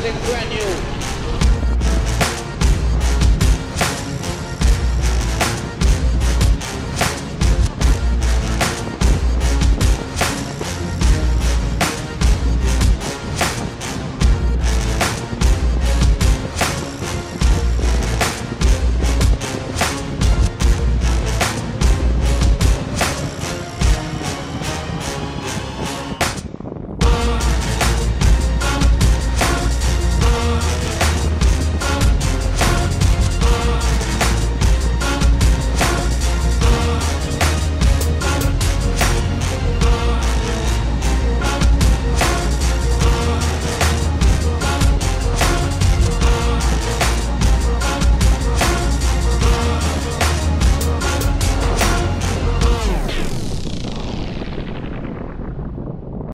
something brand new.